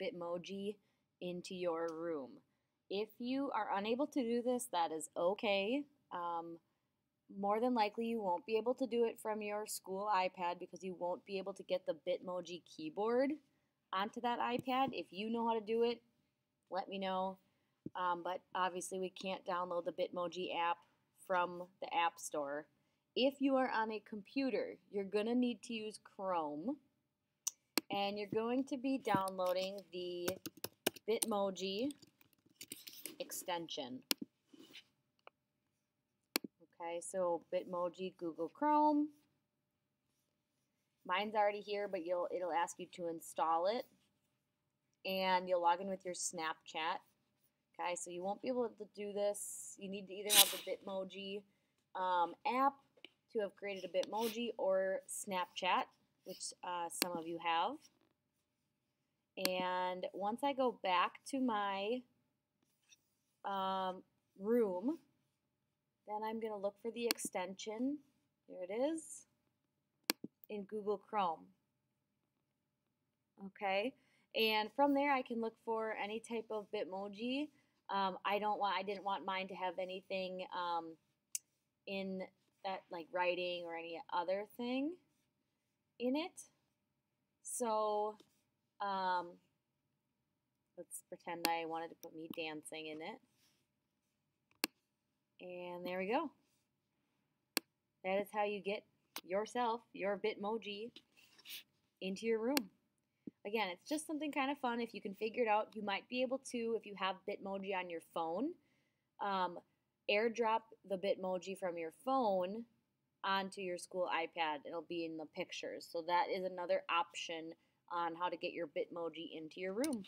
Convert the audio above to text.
Bitmoji into your room. If you are unable to do this, that is okay. Um, more than likely, you won't be able to do it from your school iPad because you won't be able to get the Bitmoji keyboard onto that iPad. If you know how to do it, let me know. Um, but obviously, we can't download the Bitmoji app from the App Store. If you are on a computer, you're going to need to use Chrome and you're going to be downloading the Bitmoji extension. Okay, so Bitmoji Google Chrome. Mine's already here, but you'll it'll ask you to install it. And you'll log in with your Snapchat. Okay, so you won't be able to do this. You need to either have the Bitmoji um, app to have created a Bitmoji or Snapchat, which uh, some of you have. And once I go back to my um, room, then I'm going to look for the extension. Here it is in Google Chrome. Okay, and from there I can look for any type of Bitmoji. Um, I don't want, I didn't want mine to have anything um, in that like writing or any other thing in it. So um, let's pretend I wanted to put me dancing in it. And there we go. That is how you get yourself, your Bitmoji, into your room. Again, it's just something kind of fun. If you can figure it out, you might be able to, if you have Bitmoji on your phone, um, airdrop the Bitmoji from your phone onto your school iPad. It'll be in the pictures. So that is another option on how to get your Bitmoji into your room.